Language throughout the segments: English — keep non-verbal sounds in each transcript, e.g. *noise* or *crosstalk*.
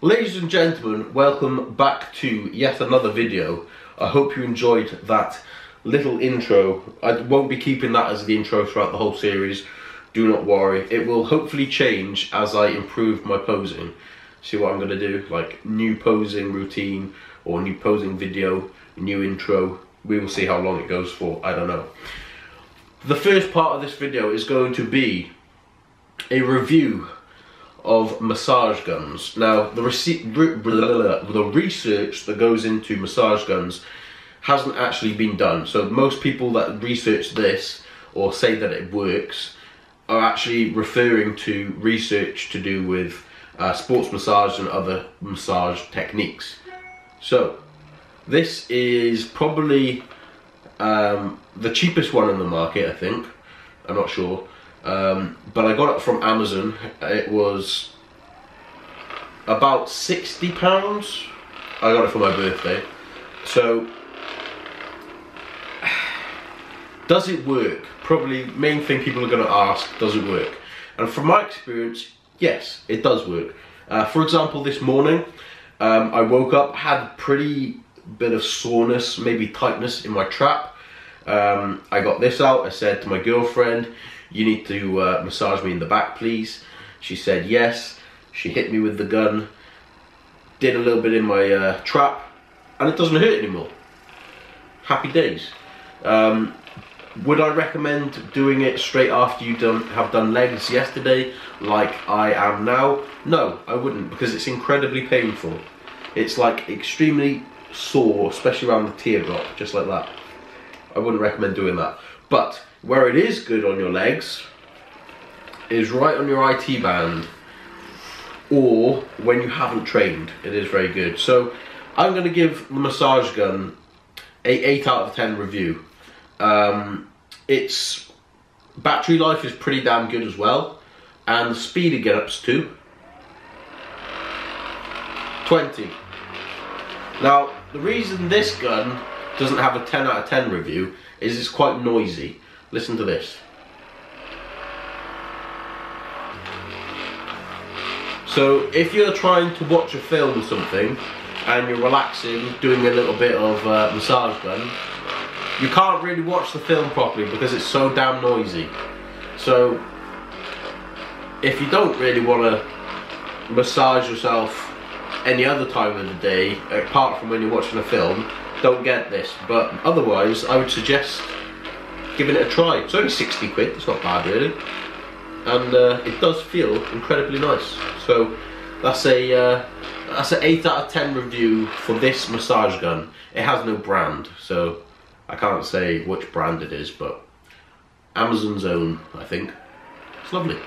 Ladies and gentlemen, welcome back to yet another video. I hope you enjoyed that little intro. I won't be keeping that as the intro throughout the whole series. Do not worry. It will hopefully change as I improve my posing. See what I'm going to do, like new posing routine or new posing video, new intro. We will see how long it goes for, I don't know. The first part of this video is going to be a review of massage guns. Now, the, the research that goes into massage guns hasn't actually been done. So most people that research this or say that it works are actually referring to research to do with uh, sports massage and other massage techniques. So, this is probably um, the cheapest one in the market, I think. I'm not sure. Um, but I got it from Amazon. It was about sixty pounds. I got it for my birthday. So, *sighs* does it work? Probably main thing people are going to ask: Does it work? And from my experience, yes, it does work. Uh, for example, this morning um, I woke up, had pretty bit of soreness, maybe tightness in my trap. Um, I got this out. I said to my girlfriend you need to uh, massage me in the back, please. She said yes. She hit me with the gun, did a little bit in my uh, trap, and it doesn't hurt anymore. Happy days. Um, would I recommend doing it straight after you done, have done legs yesterday, like I am now? No, I wouldn't, because it's incredibly painful. It's like extremely sore, especially around the teardrop, just like that. I wouldn't recommend doing that. But where it is good on your legs is right on your IT band or when you haven't trained. It is very good. So I'm going to give the massage gun a 8 out of 10 review. Um, its battery life is pretty damn good as well. And the speed it gets up to 20. Now, the reason this gun doesn't have a 10 out of 10 review is it's quite noisy. Listen to this. So if you're trying to watch a film or something and you're relaxing, doing a little bit of uh, massage gun, you can't really watch the film properly because it's so damn noisy. So if you don't really want to massage yourself any other time of the day, apart from when you're watching a film, don't get this. But otherwise, I would suggest giving it a try. It's only 60 quid, it's not bad really. And uh, it does feel incredibly nice. So that's a uh, that's an 8 out of 10 review for this massage gun. It has no brand, so I can't say which brand it is, but Amazon's own, I think. It's lovely.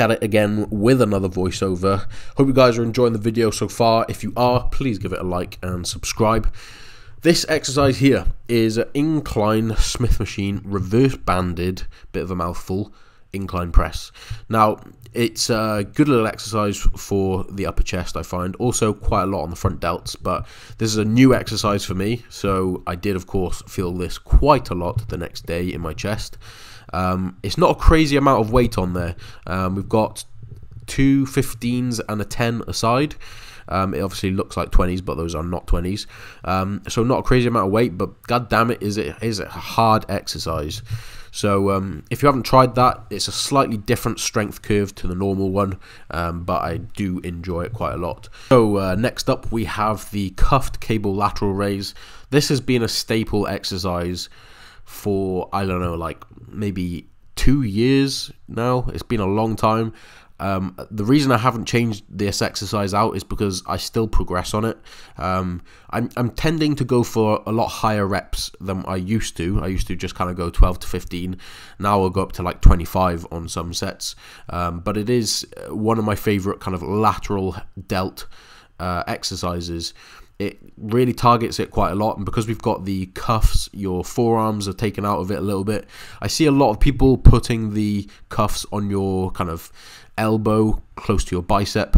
At it again with another voiceover. Hope you guys are enjoying the video so far. If you are, please give it a like and subscribe. This exercise here is an incline Smith machine reverse banded, bit of a mouthful, incline press. Now, it's a good little exercise for the upper chest, I find. Also, quite a lot on the front delts, but this is a new exercise for me, so I did, of course, feel this quite a lot the next day in my chest. Um, it's not a crazy amount of weight on there. Um, we've got two 15s and a 10 aside. Um, it obviously looks like 20s, but those are not 20s. Um, so not a crazy amount of weight, but god damn it, is it is a hard exercise. So um, if you haven't tried that, it's a slightly different strength curve to the normal one, um, but I do enjoy it quite a lot. So uh, next up, we have the cuffed cable lateral raise. This has been a staple exercise for I don't know, like maybe two years now. It's been a long time. Um, the reason I haven't changed this exercise out is because I still progress on it. Um, I'm, I'm tending to go for a lot higher reps than I used to. I used to just kind of go 12 to 15. Now I'll go up to like 25 on some sets. Um, but it is one of my favorite kind of lateral delt uh, exercises it really targets it quite a lot and because we've got the cuffs your forearms are taken out of it a little bit i see a lot of people putting the cuffs on your kind of elbow close to your bicep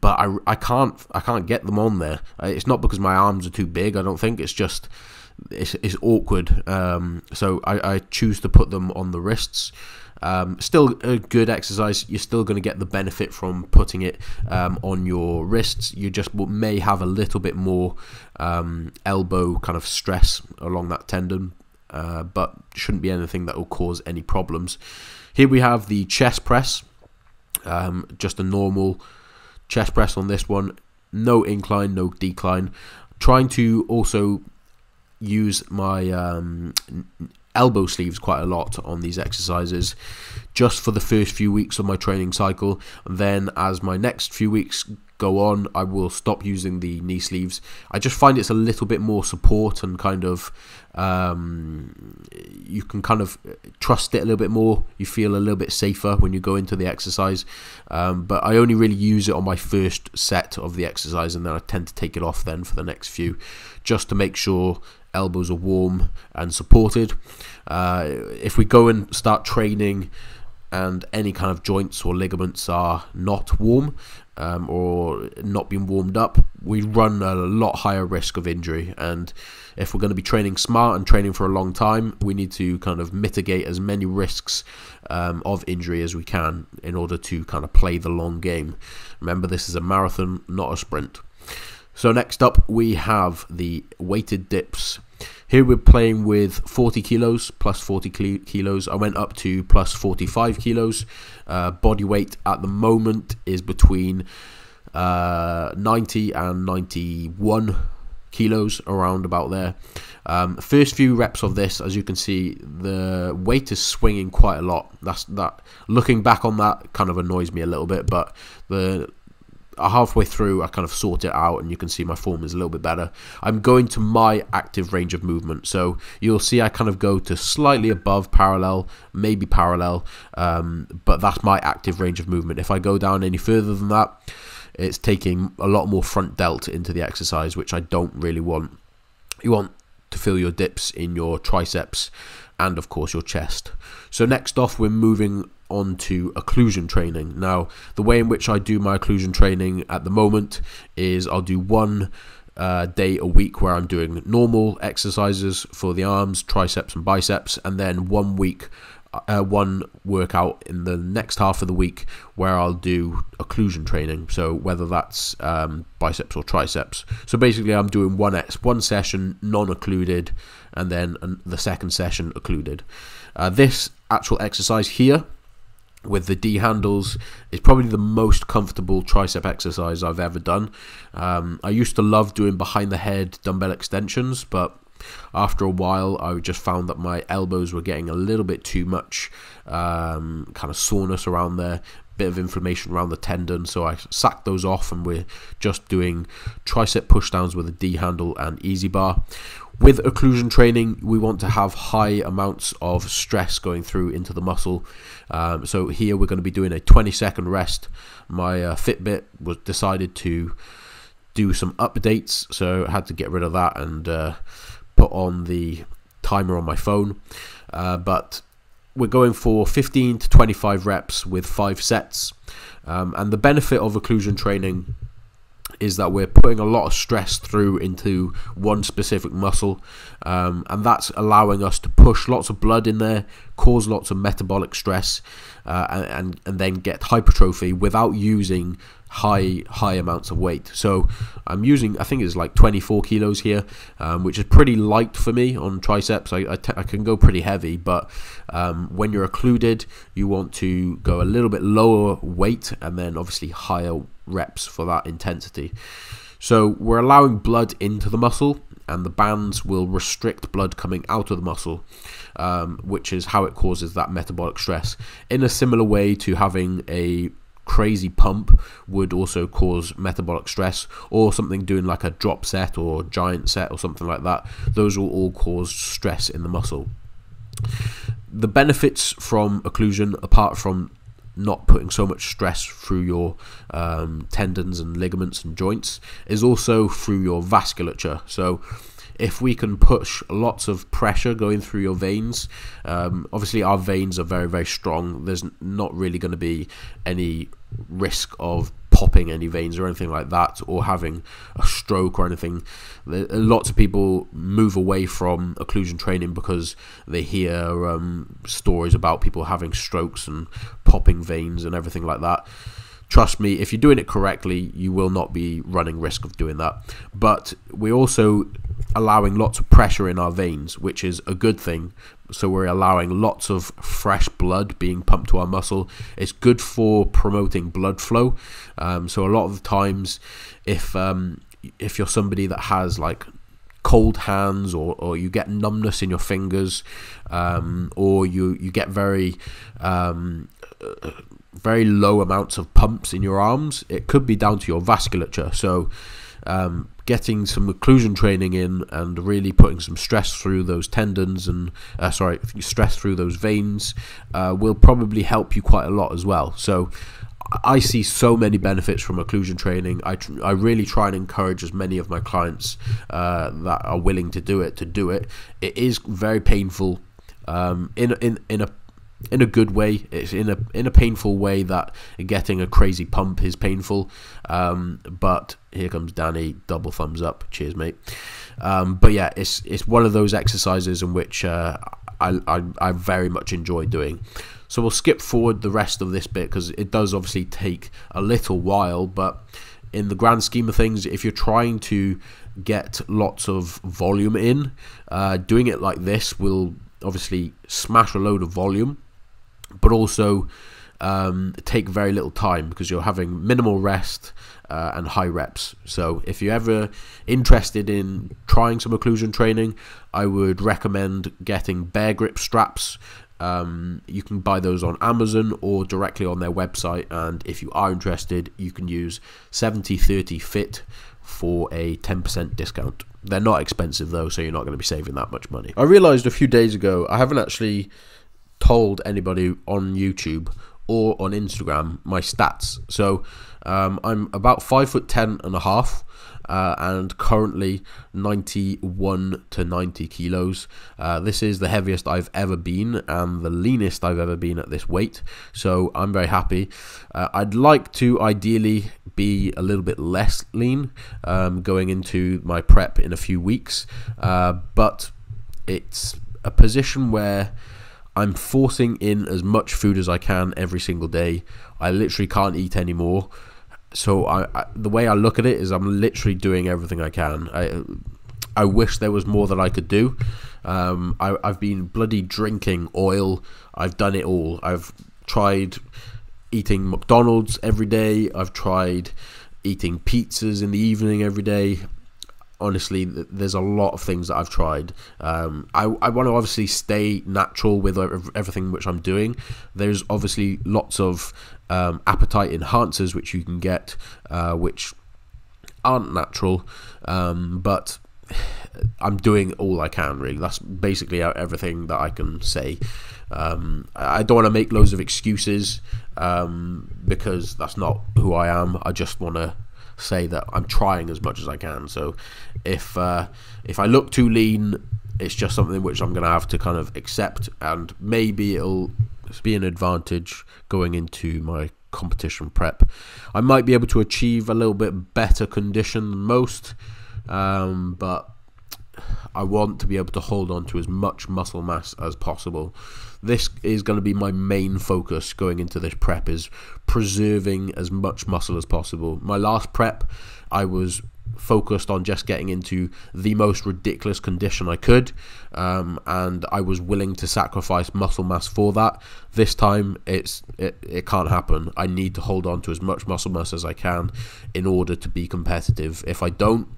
but I, I can't I can't get them on there. It's not because my arms are too big. I don't think it's just it's, it's awkward. Um, so I, I choose to put them on the wrists. Um, still a good exercise. You're still going to get the benefit from putting it um, on your wrists. You just may have a little bit more um, elbow kind of stress along that tendon, uh, but shouldn't be anything that will cause any problems. Here we have the chest press, um, just a normal chest press on this one. No incline, no decline. Trying to also use my um, elbow sleeves quite a lot on these exercises just for the first few weeks of my training cycle. And then as my next few weeks go on, I will stop using the knee sleeves. I just find it's a little bit more support and kind of um, you can kind of trust it a little bit more. You feel a little bit safer when you go into the exercise. Um, but I only really use it on my first set of the exercise, and then I tend to take it off then for the next few, just to make sure elbows are warm and supported. Uh, if we go and start training and any kind of joints or ligaments are not warm um, or not being warmed up, we run a lot higher risk of injury. And if we're going to be training smart and training for a long time, we need to kind of mitigate as many risks um, of injury as we can in order to kind of play the long game. Remember, this is a marathon, not a sprint. So next up we have the weighted dips. Here we're playing with 40 kilos plus 40 kilos. I went up to plus 45 kilos. Uh, body weight at the moment is between uh, 90 and 91 kilos, around about there. Um, first few reps of this, as you can see, the weight is swinging quite a lot. That's that. Looking back on that, kind of annoys me a little bit, but the halfway through, I kind of sort it out, and you can see my form is a little bit better. I'm going to my active range of movement, so you'll see I kind of go to slightly above parallel, maybe parallel, um, but that's my active range of movement. If I go down any further than that, it's taking a lot more front delt into the exercise, which I don't really want. You want to feel your dips in your triceps and, of course, your chest. So next off, we're moving onto occlusion training. Now, the way in which I do my occlusion training at the moment is I'll do one uh, day a week where I'm doing normal exercises for the arms, triceps, and biceps, and then one week, uh, one workout in the next half of the week where I'll do occlusion training. So whether that's um, biceps or triceps. So basically, I'm doing one ex one session non-occluded, and then the second session occluded. Uh, this actual exercise here with the D handles is probably the most comfortable tricep exercise I've ever done. Um, I used to love doing behind the head dumbbell extensions, but after a while, I just found that my elbows were getting a little bit too much um, kind of soreness around there, bit of inflammation around the tendon. So I sacked those off, and we're just doing tricep pushdowns with a D handle and EZ bar. With occlusion training, we want to have high amounts of stress going through into the muscle. Um, so here we're going to be doing a 20 second rest. My uh, Fitbit was decided to do some updates, so I had to get rid of that and uh, put on the timer on my phone. Uh, but we're going for 15 to 25 reps with five sets. Um, and the benefit of occlusion training is that we're putting a lot of stress through into one specific muscle, um, and that's allowing us to push lots of blood in there, cause lots of metabolic stress, uh, and and then get hypertrophy without using high high amounts of weight. So I'm using I think it's like 24 kilos here, um, which is pretty light for me on triceps. I, I, can go pretty heavy, but um, when you're occluded, you want to go a little bit lower weight and then obviously higher reps for that intensity. So we're allowing blood into the muscle, and the bands will restrict blood coming out of the muscle, um, which is how it causes that metabolic stress. In a similar way to having a crazy pump would also cause metabolic stress, or something doing like a drop set or giant set or something like that. Those will all cause stress in the muscle. The benefits from occlusion, apart from not putting so much stress through your um, tendons and ligaments and joints is also through your vasculature. So if we can push lots of pressure going through your veins, um, obviously our veins are very, very strong. There's not really going to be any risk of popping any veins or anything like that, or having a stroke or anything. Lots of people move away from occlusion training because they hear um, stories about people having strokes and popping veins and everything like that trust me, if you're doing it correctly, you will not be running risk of doing that. But we're also allowing lots of pressure in our veins, which is a good thing. So we're allowing lots of fresh blood being pumped to our muscle. It's good for promoting blood flow. Um, so a lot of times, if um, if you're somebody that has like cold hands or, or you get numbness in your fingers um, or you, you get very um, very low amounts of pumps in your arms, it could be down to your vasculature. So, um, getting some occlusion training in and really putting some stress through those tendons and uh, sorry, stress through those veins uh, will probably help you quite a lot as well. So. I see so many benefits from occlusion training. I, I really try and encourage as many of my clients uh, that are willing to do it to do it. It is very painful um, in in in a in a good way. It's in a in a painful way that getting a crazy pump is painful. Um, but here comes Danny, double thumbs up. Cheers, mate. Um, but yeah, it's it's one of those exercises in which uh, I, I I very much enjoy doing. So we'll skip forward the rest of this bit because it does obviously take a little while, but in the grand scheme of things, if you're trying to get lots of volume in, uh, doing it like this will obviously smash a load of volume but also um, take very little time because you're having minimal rest uh, and high reps. So if you're ever interested in trying some occlusion training, I would recommend getting bear grip straps. Um, you can buy those on Amazon or directly on their website. And if you are interested, you can use 7030 Fit for a 10% discount. They're not expensive though, so you're not going to be saving that much money. I realized a few days ago I haven't actually told anybody on YouTube or on Instagram my stats. So um, I'm about five foot ten and a half. Uh, and currently 91 to 90 kilos. Uh, this is the heaviest I've ever been and the leanest I've ever been at this weight. So I'm very happy. Uh, I'd like to ideally be a little bit less lean um, going into my prep in a few weeks, uh, but it's a position where I'm forcing in as much food as I can every single day. I literally can't eat anymore. So I, I, the way I look at it is I'm literally doing everything I can. I I wish there was more that I could do. Um, I, I've been bloody drinking oil. I've done it all. I've tried eating McDonald's every day. I've tried eating pizzas in the evening every day honestly, there's a lot of things that I've tried. Um, I, I want to obviously stay natural with everything which I'm doing. There's obviously lots of um, appetite enhancers which you can get, uh, which aren't natural, um, but *sighs* I'm doing all I can. Really, that's basically everything that I can say. Um, I don't want to make loads of excuses um, because that's not who I am. I just want to say that I'm trying as much as I can. So if uh, if I look too lean, it's just something which I'm going to have to kind of accept, and maybe it'll be an advantage going into my competition prep. I might be able to achieve a little bit better condition than most, um, but I want to be able to hold on to as much muscle mass as possible. This is going to be my main focus going into this prep is preserving as much muscle as possible. My last prep, I was focused on just getting into the most ridiculous condition I could, um, and I was willing to sacrifice muscle mass for that. This time, it's it, it can't happen. I need to hold on to as much muscle mass as I can in order to be competitive. If I don't,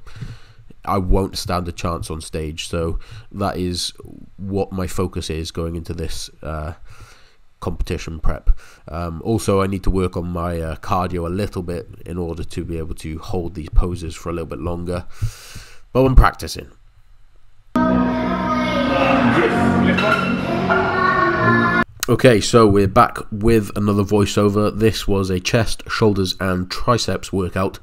I won't stand a chance on stage. So that is what my focus is going into this uh, competition prep. Um, also, I need to work on my uh, cardio a little bit in order to be able to hold these poses for a little bit longer. But I'm practicing. Okay, so we're back with another voiceover. This was a chest, shoulders, and triceps workout.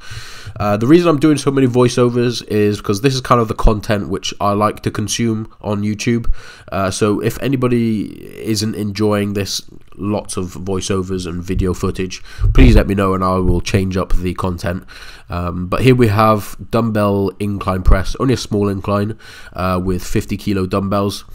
Uh, the reason I'm doing so many voiceovers is because this is kind of the content which I like to consume on YouTube. Uh, so if anybody isn't enjoying this, lots of voiceovers and video footage, please let me know and I will change up the content. Um, but here we have dumbbell incline press, only a small incline uh, with 50 kilo dumbbells.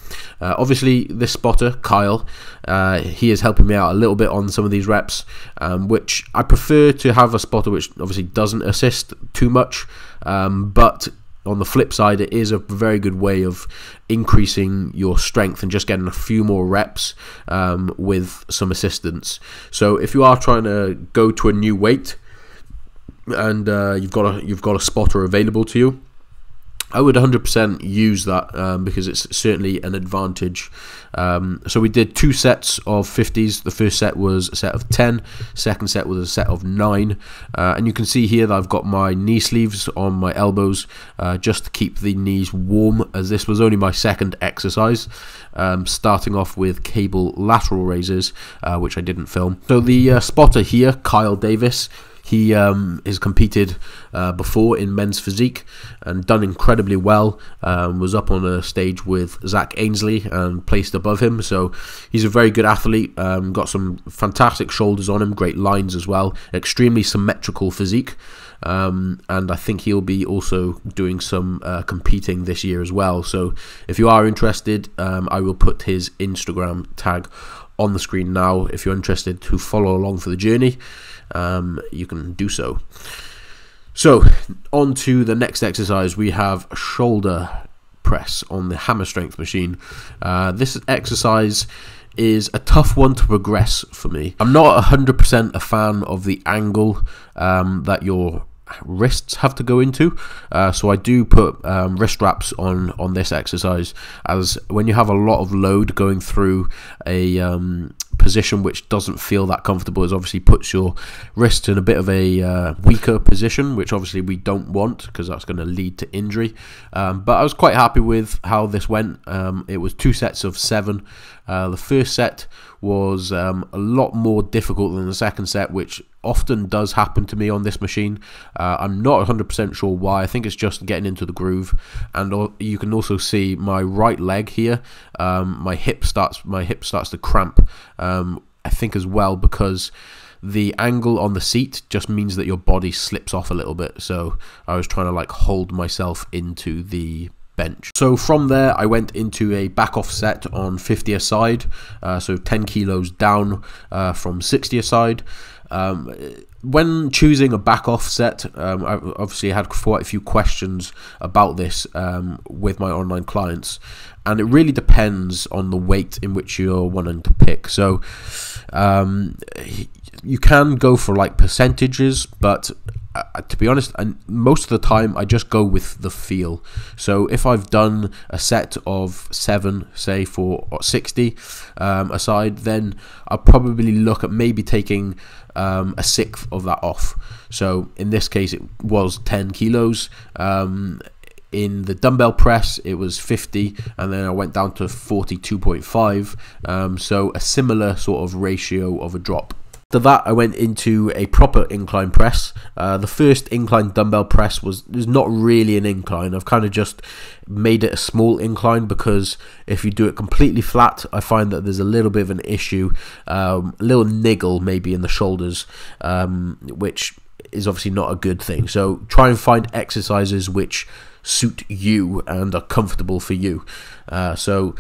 Uh, obviously, this spotter, Kyle, uh, he is helping me out a little bit on some of these reps, um, which I prefer to have a spotter which obviously doesn't assist too much, um, but on the flip side, it is a very good way of increasing your strength and just getting a few more reps um, with some assistance. So if you are trying to go to a new weight and uh, you've got a you've got a spotter available to you, I would 100% use that um, because it's certainly an advantage. Um, so we did two sets of 50s. The first set was a set of 10. Second set was a set of 9. Uh, and you can see here that I've got my knee sleeves on my elbows uh, just to keep the knees warm as this was only my second exercise. Um, starting off with cable lateral raises, uh, which I didn't film. So the uh, spotter here, Kyle Davis, he um, has competed uh, before in men's physique and done incredibly well. Um, was up on a stage with Zach Ainsley and placed above him. So he's a very good athlete. Um, got some fantastic shoulders on him, great lines as well. Extremely symmetrical physique. Um, and I think he'll be also doing some uh, competing this year as well. So if you are interested, um, I will put his Instagram tag on the screen now. If you're interested to follow along for the journey, um, you can do so. So, on to the next exercise, we have shoulder press on the hammer strength machine. Uh, this exercise is a tough one to progress for me. I'm not 100% a fan of the angle um, that your wrists have to go into. Uh, so I do put um, wrist wraps on on this exercise as when you have a lot of load going through a um, position which doesn't feel that comfortable is obviously puts your wrist in a bit of a uh, weaker position which obviously we don't want because that's going to lead to injury. Um, but I was quite happy with how this went. Um, it was two sets of seven. Uh, the first set was um, a lot more difficult than the second set, which often does happen to me on this machine. Uh, I'm not 100% sure why. I think it's just getting into the groove, and you can also see my right leg here. Um, my hip starts my hip starts to cramp. Um, I think as well because the angle on the seat just means that your body slips off a little bit. So I was trying to like hold myself into the bench. So from there, I went into a back off set on 50 a side, uh, so 10 kilos down uh, from 60 a side. Um, when choosing a back offset, um, I obviously had quite a few questions about this um, with my online clients, and it really depends on the weight in which you're wanting to pick. So um, you can go for like percentages, but uh, to be honest, and most of the time I just go with the feel. So if I've done a set of seven, say for sixty um, aside, then I'll probably look at maybe taking um, a sixth of that off. So in this case, it was ten kilos. Um, in the dumbbell press, it was 50, and then I went down to 42.5. Um, so a similar sort of ratio of a drop. After that, I went into a proper incline press. Uh, the first incline dumbbell press was, was not really an incline. I've kind of just made it a small incline because if you do it completely flat, I find that there's a little bit of an issue, um, a little niggle maybe in the shoulders, um, which is obviously not a good thing. So try and find exercises which suit you and are comfortable for you. Uh, so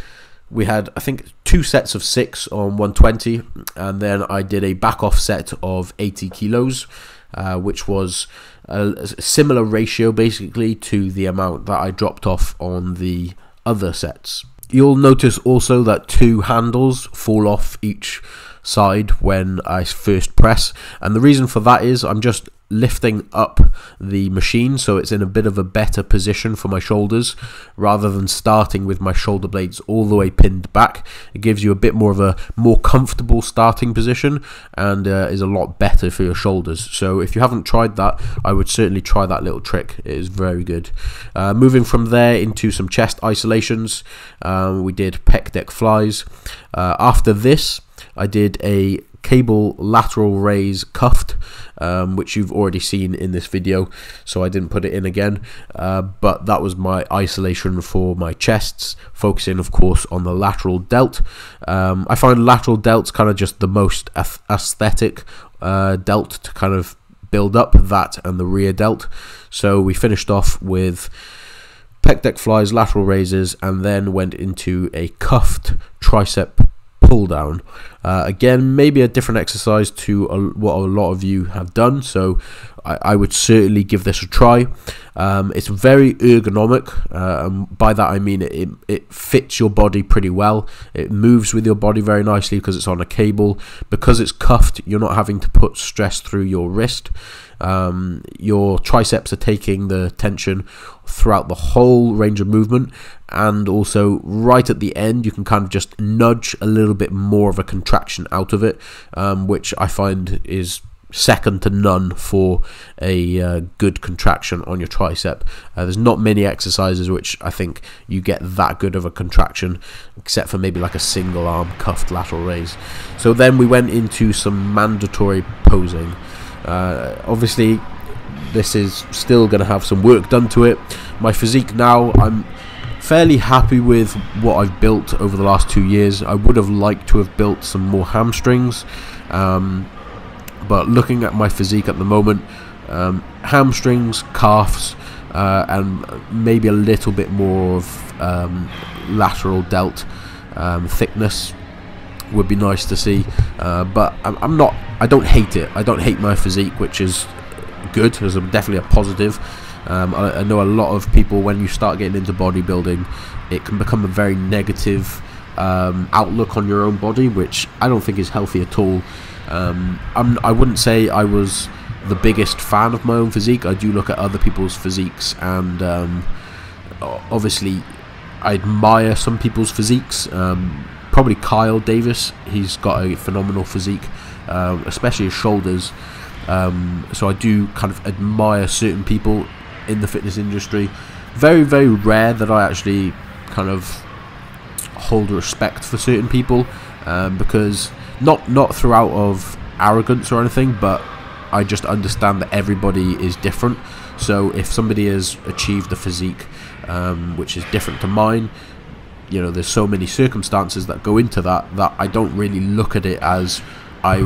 we had I think two sets of six on 120, and then I did a back off set of 80 kilos, uh, which was a, similar ratio basically to the amount that I dropped off on the other sets. You'll notice also that two handles fall off each side when I first press, and the reason for that is I'm just lifting up the machine so it's in a bit of a better position for my shoulders rather than starting with my shoulder blades all the way pinned back. It gives you a bit more of a more comfortable starting position and uh, is a lot better for your shoulders. So if you haven't tried that, I would certainly try that little trick. It is very good. Uh, moving from there into some chest isolations, um, we did pec deck flies. Uh, after this, I did a cable lateral raise cuffed, um, which you've already seen in this video, so I didn't put it in again. Uh, but that was my isolation for my chests, focusing, of course, on the lateral delt. Um, I find lateral delts kind of just the most aesthetic uh, delt to kind of build up that and the rear delt. So we finished off with pec deck flies, lateral raises, and then went into a cuffed tricep pull down. Uh, again, maybe a different exercise to a, what a lot of you have done, so I, I would certainly give this a try. Um, it's very ergonomic, uh, and by that I mean it, it fits your body pretty well. It moves with your body very nicely because it's on a cable. Because it's cuffed, you're not having to put stress through your wrist. Um, your triceps are taking the tension throughout the whole range of movement, and also right at the end, you can kind of just nudge a little bit more of a contraction out of it, um, which I find is second to none for a uh, good contraction on your tricep. Uh, there's not many exercises which I think you get that good of a contraction, except for maybe like a single arm cuffed lateral raise. So then we went into some mandatory posing. Uh, obviously, this is still going to have some work done to it. My physique now, I'm fairly happy with what I've built over the last two years. I would have liked to have built some more hamstrings. Um, but looking at my physique at the moment, um, hamstrings, calves, uh, and maybe a little bit more of um, lateral delt um, thickness would be nice to see. Uh, but I'm, I'm, not. I don't hate it. I don't hate my physique, which is good. Is definitely a positive. Um, I, I, know a lot of people when you start getting into bodybuilding, it can become a very negative um, outlook on your own body, which I don't think is healthy at all. Um, I'm, I wouldn't say I was the biggest fan of my own physique. I do look at other people's physiques, and um, obviously, I admire some people's physiques. Probably Kyle Davis, he's got a phenomenal physique, um, especially his shoulders. Um, so I do kind of admire certain people in the fitness industry. Very, very rare that I actually kind of hold respect for certain people um, because not not throughout of arrogance or anything, but I just understand that everybody is different. So if somebody has achieved a physique um, which is different to mine, you know, there's so many circumstances that go into that that I don't really look at it as I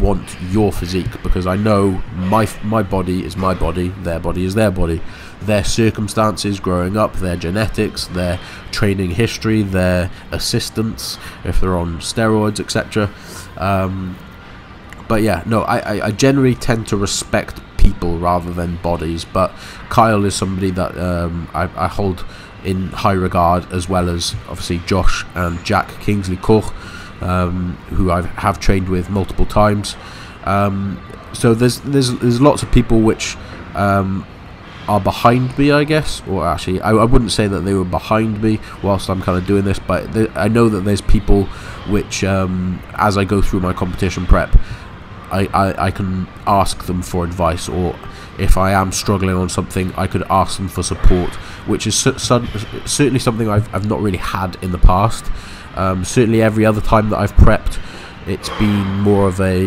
want your physique because I know my my body is my body, their body is their body, their circumstances growing up, their genetics, their training history, their assistance if they're on steroids, etc. Um, but yeah, no, I, I, generally tend to respect people rather than bodies. But Kyle is somebody that um, I, I hold in high regard, as well as obviously Josh and Jack Kingsley Koch um, who I have trained with multiple times. Um, so there's there's there's lots of people which um, are behind me, I guess, or actually I, I, wouldn't say that they were behind me whilst I'm kind of doing this, but th- I know that there's people which, um, as I go through my competition prep, I, I, I can ask them for advice or if I am struggling on something, I could ask them for support, which is certainly something I've, I've not really had in the past. Um, certainly, every other time that I've prepped, it's been more of a,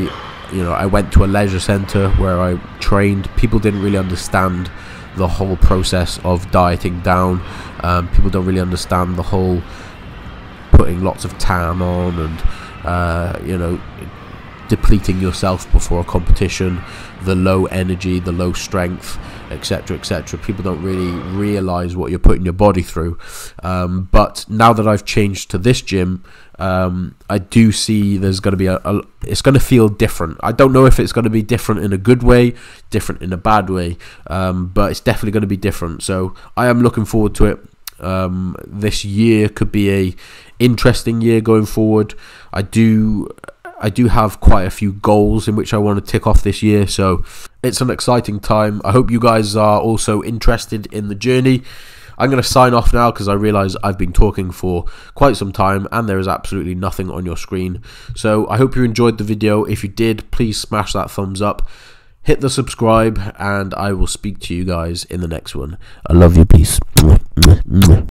you know, I went to a leisure centre where I trained. People didn't really understand the whole process of dieting down. Um, people don't really understand the whole putting lots of tan on and, uh, you know, depleting yourself before a competition, the low energy, the low strength, etc., etc. People don't really realize what you're putting your body through. Um, but now that I've changed to this gym, um, I do see there's going to be a, a it's going to feel different. I don't know if it's going to be different in a good way, different in a bad way, um, but it's definitely going to be different. So I am looking forward to it. Um, this year could be a interesting year going forward. I do I do have quite a few goals in which I want to tick off this year, so it's an exciting time. I hope you guys are also interested in the journey. I'm going to sign off now because I realize I've been talking for quite some time and there is absolutely nothing on your screen. So I hope you enjoyed the video. If you did, please smash that thumbs up, hit the subscribe, and I will speak to you guys in the next one. I love you. Peace.